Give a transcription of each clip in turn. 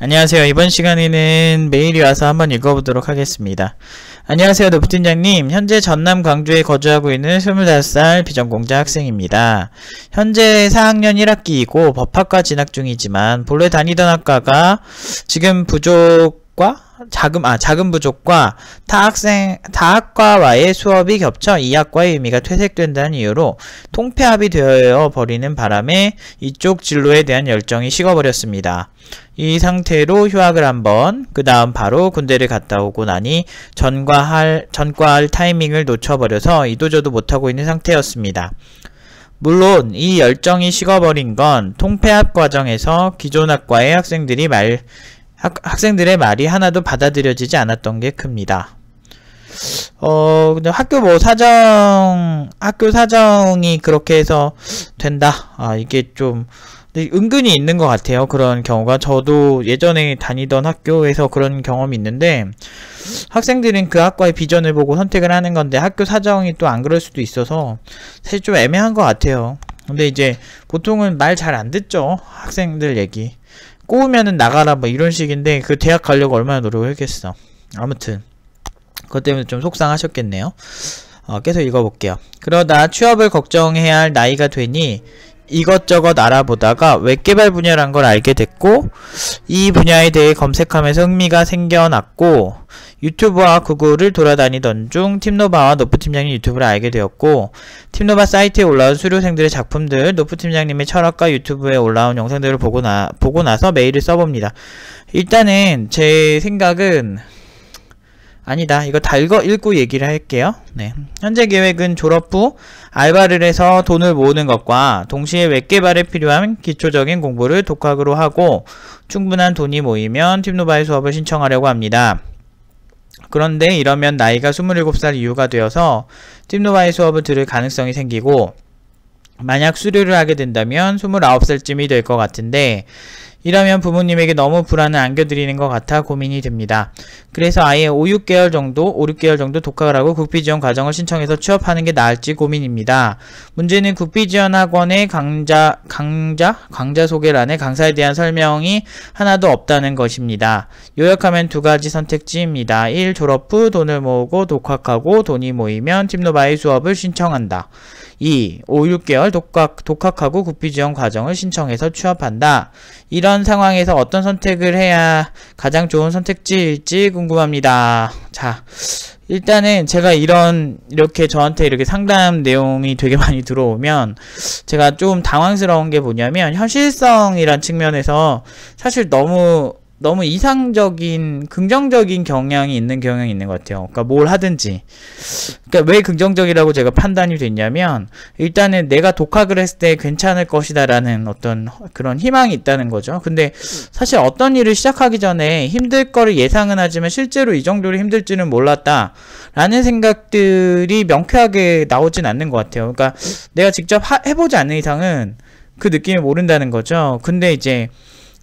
안녕하세요. 이번 시간에는 메일이 와서 한번 읽어보도록 하겠습니다. 안녕하세요. 노부팀장님. 현재 전남 광주에 거주하고 있는 25살 비전공자 학생입니다. 현재 4학년 1학기이고 법학과 진학 중이지만 본래 다니던 학과가 지금 부족과 자금 아 자금 부족과 타 학생 타 학과와의 수업이 겹쳐 이 학과의 의미가 퇴색된다는 이유로 통폐합이 되어 버리는 바람에 이쪽 진로에 대한 열정이 식어버렸습니다. 이 상태로 휴학을 한번 그 다음 바로 군대를 갔다 오고 나니 전과할 전과할 타이밍을 놓쳐버려서 이도저도 못하고 있는 상태였습니다. 물론 이 열정이 식어버린 건 통폐합 과정에서 기존 학과의 학생들이 말 학, 학생들의 말이 하나도 받아들여지지 않았던 게 큽니다. 어, 근데 학교 뭐 사정, 학교 사정이 그렇게 해서 된다. 아, 이게 좀, 은근히 있는 것 같아요. 그런 경우가. 저도 예전에 다니던 학교에서 그런 경험이 있는데, 학생들은 그 학과의 비전을 보고 선택을 하는 건데, 학교 사정이 또 안 그럴 수도 있어서, 사실 좀 애매한 것 같아요. 근데 이제, 보통은 말 잘 안 듣죠. 학생들 얘기. 꼬우면은 나가라 뭐 이런 식인데 그 대학 가려고 얼마나 노력을 했겠어 아무튼 그것 때문에 좀 속상하셨겠네요 어, 계속 읽어볼게요 그러다 취업을 걱정해야 할 나이가 되니 이것저것 알아보다가 웹 개발 분야란 걸 알게 됐고 이 분야에 대해 검색하면서 흥미가 생겨났고 유튜브와 구글을 돌아다니던 중 팀노바와 노프 팀장님 유튜브를 알게 되었고 팀노바 사이트에 올라온 수료생들의 작품들 노프 팀장님의 철학과 유튜브에 올라온 영상들을 보고 나 보고 나서 메일을 써봅니다. 일단은 제 생각은 아니다. 이거 다 읽어, 읽고 얘기를 할게요. 네. 현재 계획은 졸업 후 알바를 해서 돈을 모으는 것과 동시에 웹 개발에 필요한 기초적인 공부를 독학으로 하고 충분한 돈이 모이면 팀노바의 수업을 신청하려고 합니다. 그런데 이러면 나이가 27살 이후가 되어서 팀노바의 수업을 들을 가능성이 생기고 만약 수료를 하게 된다면 29살쯤이 될 것 같은데 이러면 부모님에게 너무 불안을 안겨드리는 것 같아 고민이 됩니다. 그래서 아예 5, 6개월 정도, 5, 6개월 정도 독학을 하고 국비지원 과정을 신청해서 취업하는 게 나을지 고민입니다. 문제는 국비지원 학원의 강좌, 강좌? 강좌 소개란에 강사에 대한 설명이 하나도 없다는 것입니다. 요약하면 두 가지 선택지입니다. 1. 졸업 후 돈을 모으고 독학하고 돈이 모이면 팀노바의 수업을 신청한다. 2. 5, 6개월 독학, 독학하고 국비지원 과정을 신청해서 취업한다. 이런 상황에서 어떤 선택을 해야 가장 좋은 선택지일지 궁금합니다. 자, 일단은 제가 이런 이렇게 저한테 이렇게 상담 내용이 되게 많이 들어오면 제가 좀 당황스러운 게 뭐냐면 현실성이란 측면에서 사실 너무 너무 이상적인 긍정적인 경향이 있는 경향이 있는 것 같아요. 그러니까 뭘 하든지. 그러니까 왜 긍정적이라고 제가 판단이 됐냐면 일단은 내가 독학을 했을 때 괜찮을 것이다라는 어떤 그런 희망이 있다는 거죠. 근데 사실 어떤 일을 시작하기 전에 힘들 거를 예상은 하지만 실제로 이 정도로 힘들지는 몰랐다라는 생각들이 명쾌하게 나오진 않는 것 같아요. 그러니까 내가 직접 하, 해보지 않는 이상은 그 느낌을 모른다는 거죠. 근데 이제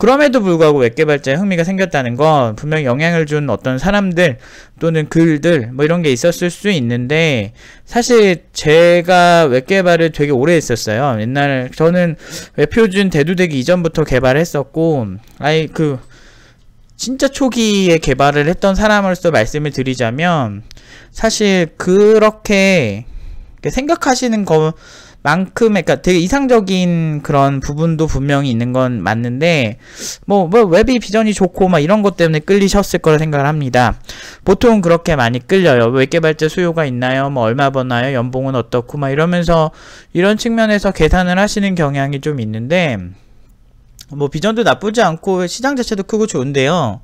그럼에도 불구하고 웹개발자에 흥미가 생겼다는 건 분명히 영향을 준 어떤 사람들 또는 글들 뭐 이런 게 있었을 수 있는데 사실 제가 웹개발을 되게 오래 했었어요. 옛날 저는 웹표준 대두되기 이전부터 개발했었고 아예 그 진짜 초기에 개발을 했던 사람으로서 말씀을 드리자면 사실 그렇게 생각하시는 거 만큼의 그러니까 되게 이상적인 그런 부분도 분명히 있는 건 맞는데 뭐, 뭐 웹이 비전이 좋고 막 이런 것 때문에 끌리셨을 거라 생각을 합니다. 보통 그렇게 많이 끌려요. 웹 개발자 수요가 있나요? 뭐 얼마 버나요? 연봉은 어떻고 막 이러면서 이런 측면에서 계산을 하시는 경향이 좀 있는데 뭐 비전도 나쁘지 않고 시장 자체도 크고 좋은데요.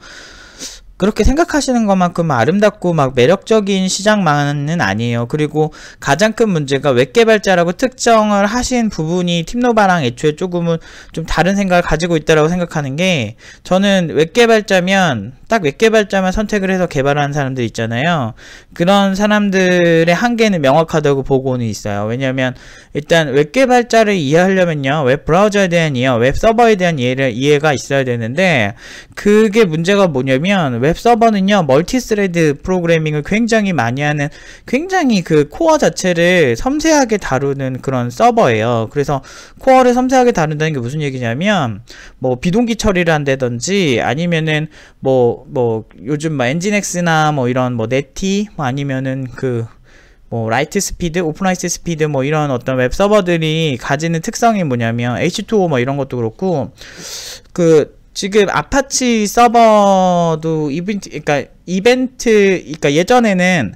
그렇게 생각하시는 것만큼 아름답고 막 매력적인 시장만은 아니에요. 그리고 가장 큰 문제가 웹개발자라고 특정을 하신 부분이 팀노바랑 애초에 조금은 좀 다른 생각을 가지고 있다고 생각하는 게 저는 웹개발자면 딱 웹개발자만 선택을 해서 개발하는 사람들 있잖아요. 그런 사람들의 한계는 명확하다고 보고는 있어요. 왜냐하면 일단 웹개발자를 이해하려면요. 웹브라우저에 대한 이해, 웹서버에 대한 이해를, 이해가 있어야 되는데 그게 문제가 뭐냐면 웹서버는요, multi-thread 프로그래밍을 굉장히 많이 하는, 굉장히 그 코어 자체를 섬세하게 다루는 그런 서버예요. 그래서 코어를 섬세하게 다룬다는 게 무슨 얘기냐면, 뭐, 비동기 처리를 한다든지, 아니면은, 뭐, 뭐, 요즘 뭐, Nginx나 뭐, 이런 뭐, Netty, 뭐, 아니면은 그, 뭐 LiteSpeed, OpenLiteSpeed 뭐 이런 어떤 웹 서버들이 가지는 특성이 뭐냐면 H2O 뭐 이런 것도 그렇고 그 지금 아파치 서버도 이벤트 그러니까 이벤트 그러니까 예전에는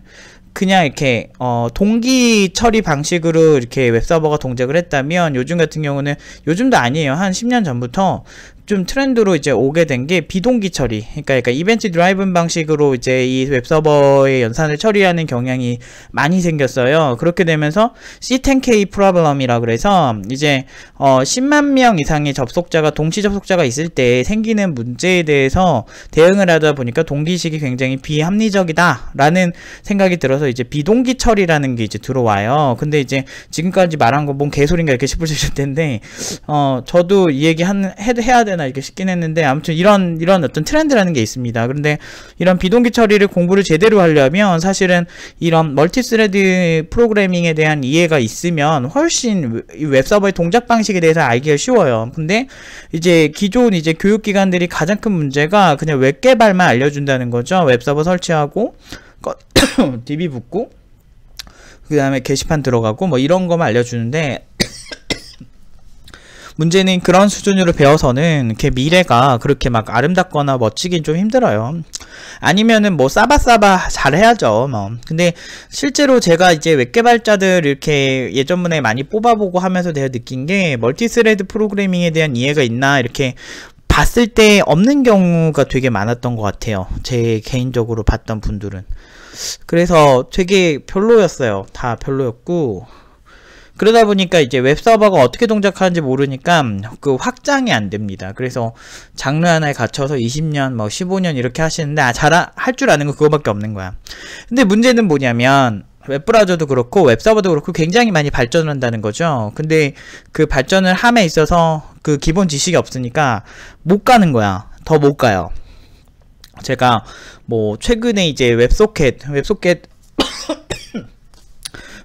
그냥 이렇게 어 동기 처리 방식으로 이렇게 웹 서버가 동작을 했다면 요즘 같은 경우는 요즘도 아니에요. 한 10년 전부터 좀 트렌드로 이제 오게 된 게 비동기 처리. 그러니까, 그러니까 이벤트 드라이븐 방식으로 이제 이 웹서버의 연산을 처리하는 경향이 많이 생겼어요. 그렇게 되면서 C10K 프로블럼이라 그래서 이제 어 10만 명 이상의 접속자가 동시 접속자가 있을 때 생기는 문제에 대해서 대응을 하다 보니까 동기식이 굉장히 비합리적이다 라는 생각이 들어서 이제 비동기 처리라는 게 이제 들어와요. 근데 이제 지금까지 말한 거 뭔 개소리인가 이렇게 싶으실 텐데 어 저도 이 얘기 한 해야 되나 이렇게 싶긴 했는데 아무튼 이런 이런 어떤 트렌드라는 게 있습니다. 그런데 이런 비동기 처리를 공부를 제대로 하려면 사실은 이런 multi-thread 프로그래밍에 대한 이해가 있으면 훨씬 웹서버의 동작 방식에 대해서 알기가 쉬워요. 근데 이제 기존 이제 교육기관들이 가장 큰 문제가 그냥 웹 개발만 알려준다는 거죠. 웹서버 설치하고 DB 붙고 그 다음에 게시판 들어가고 뭐 이런 거만 알려주는데 문제는 그런 수준으로 배워서는 이렇게 미래가 그렇게 막 아름답거나 멋지긴 좀 힘들어요. 아니면은 뭐 싸바싸바 잘해야죠. 뭐. 근데 실제로 제가 이제 웹 개발자들 이렇게 예전에 많이 뽑아보고 하면서 내가 느낀 게 multi-thread 프로그래밍에 대한 이해가 있나 이렇게 봤을 때 없는 경우가 되게 많았던 것 같아요. 제 개인적으로 봤던 분들은. 그래서 되게 별로였어요. 다 별로였고. 그러다 보니까 이제 웹서버가 어떻게 동작하는지 모르니까 그 확장이 안 됩니다. 그래서 장르 하나에 갇혀서 20년, 뭐 15년 이렇게 하시는데 아, 잘할 줄 아는 거 그거밖에 없는 거야. 근데 문제는 뭐냐면 웹브라우저도 그렇고 웹서버도 그렇고 굉장히 많이 발전을 한다는 거죠. 근데 그 발전을 함에 있어서 그 기본 지식이 없으니까 못 가는 거야. 더 못 가요. 제가 뭐 최근에 이제 WebSocket, WebSocket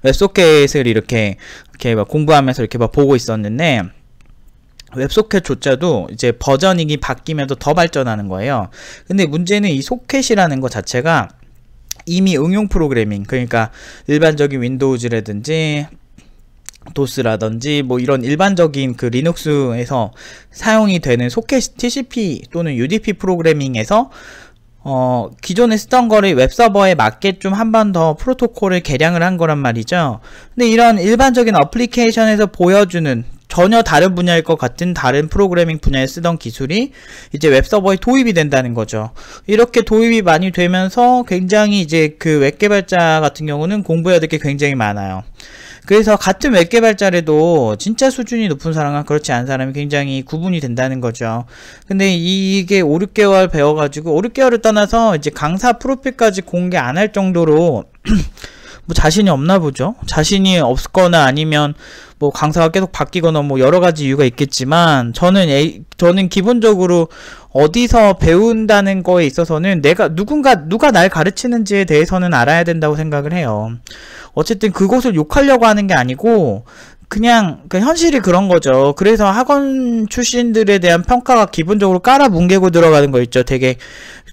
WebSocket을 이렇게 이렇게 막 공부하면서 이렇게 막 보고 있었는데 WebSocket조차도 이제 버전이 바뀌면서 더 발전하는 거예요. 근데 문제는 이 소켓이라는 것 자체가 이미 응용 프로그래밍 그러니까 일반적인 Windows라든지 DOS라든지 뭐 이런 일반적인 그 리눅스에서 사용이 되는 소켓 TCP 또는 UDP 프로그래밍에서 어, 기존에 쓰던 거를 웹서버에 맞게 좀 한 번 더 프로토콜을 개량을 한 거란 말이죠. 근데 이런 일반적인 어플리케이션에서 보여주는 전혀 다른 분야일 것 같은 다른 프로그래밍 분야에 쓰던 기술이 이제 웹서버에 도입이 된다는 거죠. 이렇게 도입이 많이 되면서 굉장히 이제 그 웹 개발자 같은 경우는 공부해야 될 게 굉장히 많아요. 그래서 같은 웹 개발자래도 진짜 수준이 높은 사람과 그렇지 않은 사람이 굉장히 구분이 된다는 거죠. 근데 이게 5, 6개월 배워가지고 5, 6개월을 떠나서 이제 강사 프로필까지 공개 안 할 정도로 뭐 자신이 없나 보죠. 자신이 없거나 아니면 뭐 강사가 계속 바뀌거나 뭐 여러 가지 이유가 있겠지만 저는 에, 저는 기본적으로 어디서 배운다는 거에 있어서는 내가 누군가 누가 날 가르치는지에 대해서는 알아야 된다고 생각을 해요. 어쨌든 그곳을 욕하려고 하는 게 아니고 그냥 그 현실이 그런 거죠. 그래서 학원 출신들에 대한 평가가 기본적으로 깔아 뭉개고 들어가는 거 있죠. 되게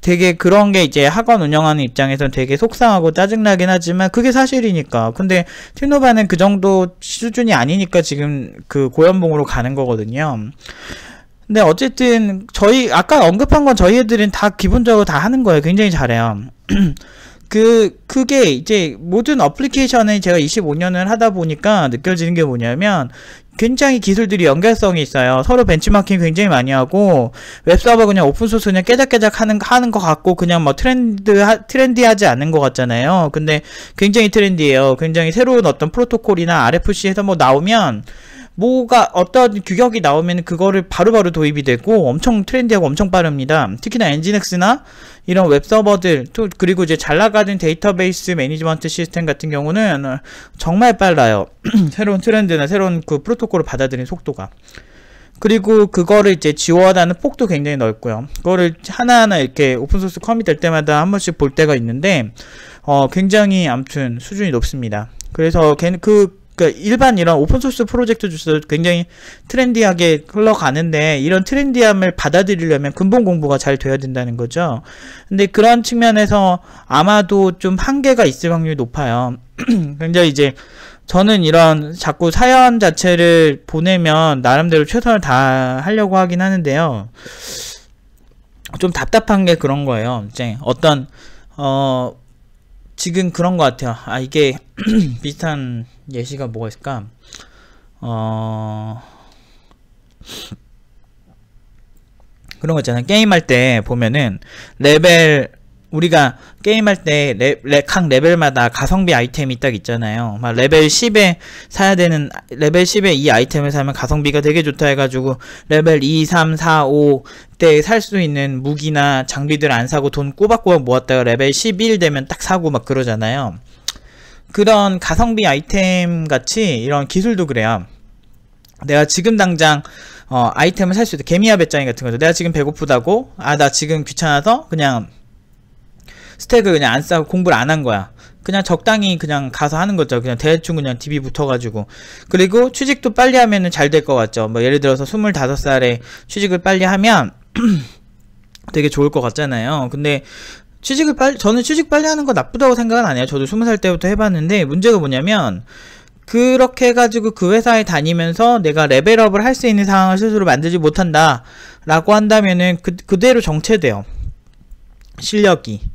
되게 그런 게 이제 학원 운영하는 입장에서는 되게 속상하고 짜증나긴 하지만 그게 사실이니까. 근데 티노바는 그 정도 수준이 아니니까 지금 그 고연봉으로 가는 거거든요. 근데 어쨌든 저희 아까 언급한 건 저희 애들은 다 기본적으로 다 하는 거예요. 굉장히 잘해요. 그 그게 이제 모든 어플리케이션에 제가 25년을 하다 보니까 느껴지는 게 뭐냐면 굉장히 기술들이 연결성이 있어요. 서로 벤치마킹 굉장히 많이 하고 웹서버 그냥 open source 그냥 깨작깨작 하는 하는 것 같고 그냥 뭐 트렌드 트렌디하지 않은 것 같잖아요. 근데 굉장히 트렌디해요. 굉장히 새로운 어떤 프로토콜이나 RFC에서 뭐 나오면 뭐가 어떤 규격이 나오면 그거를 바로바로 바로 도입이 되고 엄청 트렌디하고 엄청 빠릅니다. 특히나 Nginx나 이런 웹서버들 또 그리고 이제 잘 나가는 database management system 같은 경우는 정말 빨라요. 새로운 트렌드나 새로운 그 프로토콜을 받아들이는 속도가. 그리고 그거를 이제 지원하는 폭도 굉장히 넓고요. 그거를 하나하나 이렇게 open source commit이 될 때마다 한 번씩 볼 때가 있는데, 어, 굉장히 아무튼 수준이 높습니다. 그래서 걔는 그, 그 일반 이런 open source 프로젝트 중에서 굉장히 트렌디하게 흘러가는데 이런 트렌디함을 받아들이려면 근본 공부가 잘 돼야 된다는 거죠. 근데 그런 측면에서 아마도 좀 한계가 있을 확률이 높아요. 굉장히 이제 저는 이런 자꾸 사연 자체를 보내면 나름대로 최선을 다 하려고 하긴 하는데요. 좀 답답한 게 그런 거예요. 이제 어떤 어 지금 그런 것 같아요. 아 이게 비슷한 예시가 뭐가 있을까? 어 그런 거 있잖아요. 게임할 때 보면은 레벨 우리가 게임할 때 레, 레, 각 레벨마다 가성비 아이템이 딱 있잖아요. 막 레벨 10에 사야 되는 레벨 10에 이 아이템을 사면 가성비가 되게 좋다 해가지고 레벨 2, 3, 4, 5 때 살 수 있는 무기나 장비들 안 사고 돈 꼬박꼬박 모았다가 레벨 11 되면 딱 사고 막 그러잖아요. 그런 가성비 아이템 같이 이런 기술도 그래요. 내가 지금 당장 어, 아이템을 살 수 있다. 개미야 배짱이 같은 거죠. 내가 지금 배고프다고 아 나 지금 귀찮아서 그냥 스택을 그냥 안 싸고 공부를 안 한 거야. 그냥 적당히 그냥 가서 하는 거죠. 그냥 대충 그냥 DB 붙어가지고. 그리고 취직도 빨리 하면은 잘 될 것 같죠. 뭐 예를 들어서 25살에 취직을 빨리 하면 되게 좋을 것 같잖아요. 근데 취직을 빨리, 저는 취직 빨리 하는 거 나쁘다고 생각은 안 해요. 저도 20살 때부터 해봤는데 문제가 뭐냐면 그렇게 해가지고 그 회사에 다니면서 내가 레벨업을 할 수 있는 상황을 스스로 만들지 못한다. 라고 한다면은 그, 그대로 정체돼요. 실력이.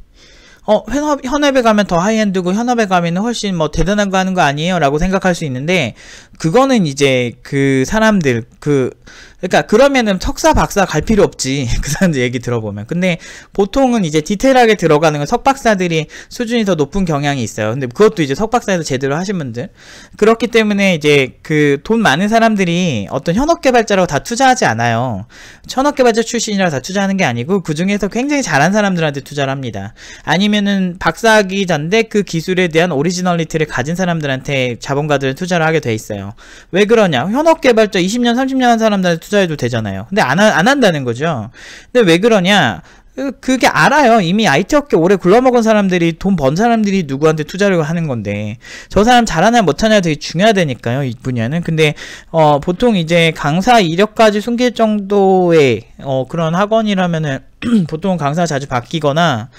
어, 현업, 현업에 가면 더 high-end고 현업에 가면 훨씬 뭐 대단한 거 하는 거 아니에요? 라고 생각할 수 있는데, 그거는 이제 그 사람들, 그, 그러니까 그러면은 석사 박사 갈 필요 없지. 그 사람들 얘기 들어보면. 근데 보통은 이제 디테일하게 들어가는 건 석박사들이 수준이 더 높은 경향이 있어요. 근데 그것도 이제 석박사에서 제대로 하신 분들. 그렇기 때문에 이제 그 돈 많은 사람들이 어떤 현업 개발자라고 다 투자하지 않아요. 현업 개발자 출신이라 다 투자하는 게 아니고 그 중에서 굉장히 잘한 사람들한테 투자를 합니다. 아니면은 박사학위 전데 그 기술에 대한 originality를 가진 사람들한테 자본가들은 투자를 하게 돼 있어요. 왜 그러냐? 현업 개발자 20년 30년 한 사람들한테 투자해도 되잖아요. 근데 안, 안 한다는 거죠. 근데 왜 그러냐? 그, 그게 알아요. 이미 IT 업계 오래 굴러먹은 사람들이 돈 번 사람들이 누구한테 투자를 하는 건데 저 사람 잘하냐 못하냐 되게 중요하다니까요. 이 분야는. 근데 어 보통 이제 강사 이력까지 숨길 정도의 어 그런 학원이라면은 보통 강사 자주 바뀌거나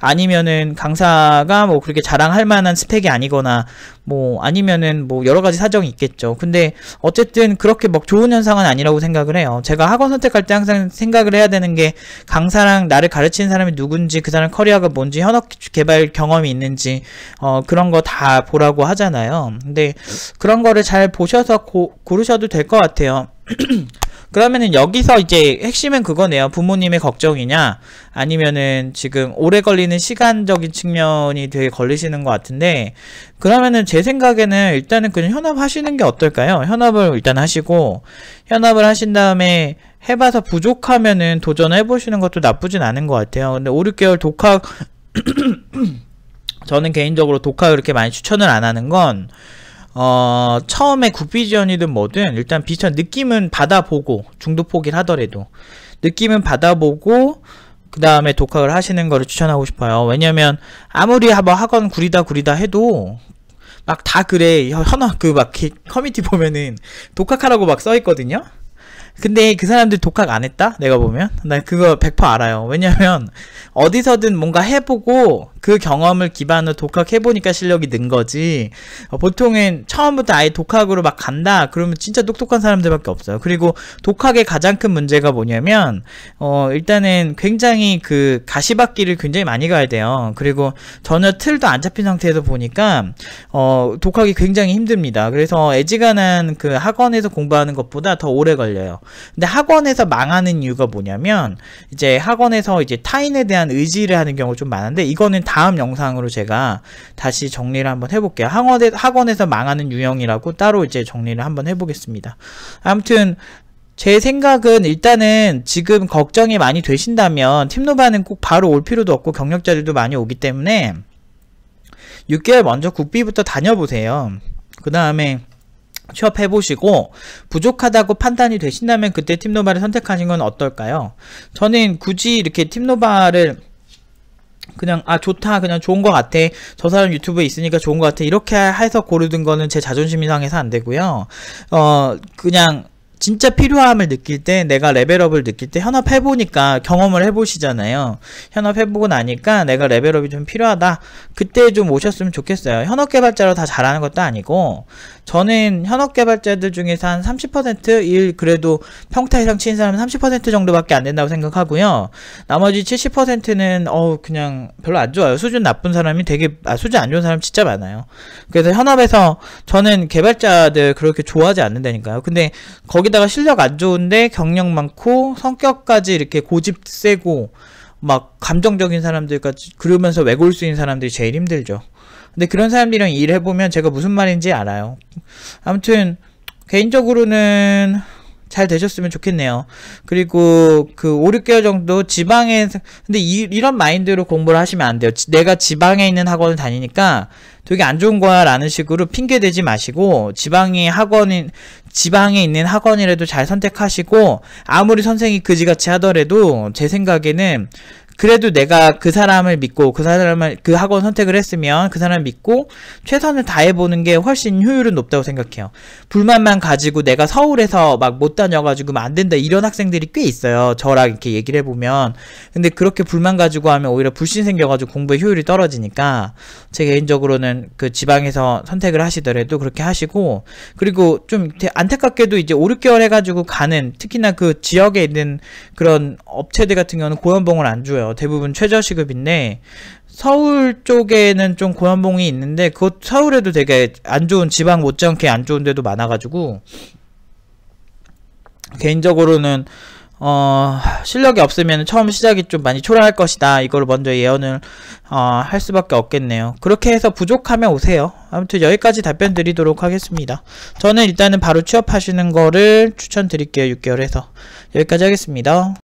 아니면은 강사가 뭐 그렇게 자랑할 만한 스펙이 아니거나 뭐 아니면은 뭐 여러 가지 사정이 있겠죠. 근데 어쨌든 그렇게 막 좋은 현상은 아니라고 생각을 해요. 제가 학원 선택할 때 항상 생각을 해야 되는 게 강사랑 나를 가르치는 사람이 누군지 그 사람 커리어가 뭔지 현업 개발 경험이 있는지 어 그런 거 다 보라고 하잖아요. 근데 그런 거를 잘 보셔서 고, 고르셔도 될 것 같아요. 그러면은 여기서 이제 핵심은 그거네요. 부모님의 걱정이냐, 아니면은 지금 오래 걸리는 시간적인 측면이 되게 걸리시는 것 같은데, 그러면은 제 생각에는 일단은 그냥 현업 하시는 게 어떨까요? 현업을 일단 하시고, 현업을 하신 다음에 해봐서 부족하면은 도전해보시는 것도 나쁘진 않은 것 같아요. 근데 5, 6개월 독학, 저는 개인적으로 독학을 그렇게 많이 추천을 안 하는 건, 어, 처음에 굿비전이든 뭐든 일단 비슷한 느낌은 받아보고 중도 포기를 하더라도 느낌은 받아보고 그 다음에 독학을 하시는 거를 추천하고 싶어요. 왜냐면 아무리 뭐 학원 구리다 구리다 해도 막 다 그래 현아 그 막 커뮤니티 보면은 독학하라고 막 써 있거든요. 근데 그 사람들 독학 안 했다? 내가 보면 나 그거 100% 알아요. 왜냐면 어디서든 뭔가 해보고 그 경험을 기반으로 독학해보니까 실력이 는 거지. 어, 보통은 처음부터 아예 독학으로 막 간다? 그러면 진짜 똑똑한 사람들밖에 없어요. 그리고 독학의 가장 큰 문제가 뭐냐면, 어, 일단은 굉장히 그 가시밭길을 굉장히 많이 가야 돼요. 그리고 전혀 틀도 안 잡힌 상태에서 보니까, 어, 독학이 굉장히 힘듭니다. 그래서 애지간한 그 학원에서 공부하는 것보다 더 오래 걸려요. 근데 학원에서 망하는 이유가 뭐냐면, 이제 학원에서 이제 타인에 대한 의지를 하는 경우가 좀 많은데, 이거는 다음 영상으로 제가 다시 정리를 한번 해볼게요. 학원에, 학원에서 망하는 유형이라고 따로 이제 정리를 한번 해보겠습니다. 아무튼 제 생각은 일단은 지금 걱정이 많이 되신다면 팀노바는 꼭 바로 올 필요도 없고 경력자들도 많이 오기 때문에 6개월 먼저 국비부터 다녀보세요. 그 다음에 취업해보시고 부족하다고 판단이 되신다면 그때 팀노바를 선택하신 건 어떨까요? 저는 굳이 이렇게 팀노바를 그냥 아 좋다. 그냥 좋은 것 같아. 저 사람 유튜브에 있으니까 좋은 것 같아. 이렇게 해서 고르는 거는 제 자존심 이 상해서 안 되고요. 어 그냥 진짜 필요함을 느낄 때 내가 레벨업을 느낄 때 현업 해보니까 경험을 해보시잖아요. 현업 해보고 나니까 내가 레벨업이 좀 필요하다. 그때 좀 오셨으면 좋겠어요. 현업 개발자로 다 잘하는 것도 아니고 저는 현업 개발자들 중에서 한 30%일 그래도 평타 이상 치는 사람은 30% 정도밖에 안 된다고 생각하고요. 나머지 70%는 어 그냥 별로 안 좋아요. 수준 나쁜 사람이 되게 아 수준 안 좋은 사람 진짜 많아요. 그래서 현업에서 저는 개발자들 그렇게 좋아하지 않는다니까요. 근데 거기 거기다가 실력 안 좋은데 경력 많고 성격까지 이렇게 고집 세고 막 감정적인 사람들까지 그러면서 외골 수 있는 사람들이 제일 힘들죠. 근데 그런 사람들이랑 일해보면 제가 무슨 말인지 알아요. 아무튼 개인적으로는 잘 되셨으면 좋겠네요. 그리고 그 5, 6개월 정도 지방에 근데 이, 이런 마인드로 공부를 하시면 안 돼요. 내가 지방에 있는 학원을 다니니까 되게 안 좋은 거야 라는 식으로 핑계 대지 마시고 지방이 학원인 지방에 있는 학원이라도 잘 선택하시고 아무리 선생이 그지같이 하더라도 제 생각에는 그래도 내가 그 사람을 믿고 그 사람을 그 학원 선택을 했으면 그 사람을 믿고 최선을 다해 보는 게 훨씬 효율은 높다고 생각해요. 불만만 가지고 내가 서울에서 막 못 다녀가지고 안 된다 이런 학생들이 꽤 있어요. 저랑 이렇게 얘기를 해보면 근데 그렇게 불만 가지고 하면 오히려 불신 생겨가지고 공부의 효율이 떨어지니까 제 개인적으로는 그 지방에서 선택을 하시더라도 그렇게 하시고 그리고 좀 안타깝게도 이제 5, 6개월 해가지고 가는 특히나 그 지역에 있는 그런 업체들 같은 경우는 고연봉을 안 줘 요. 대부분 최저시급인데 서울 쪽에는 좀 고연봉이 있는데 그것 서울에도 되게 안 좋은 지방 못지않게 안 좋은 데도 많아가지고 개인적으로는 어, 실력이 없으면 처음 시작이 좀 많이 초라할 것이다. 이걸 먼저 예언을 어, 할 수밖에 없겠네요. 그렇게 해서 부족하면 오세요. 아무튼 여기까지 답변 드리도록 하겠습니다. 저는 일단은 바로 취업하시는 거를 추천드릴게요. 6개월 에서 여기까지 하겠습니다.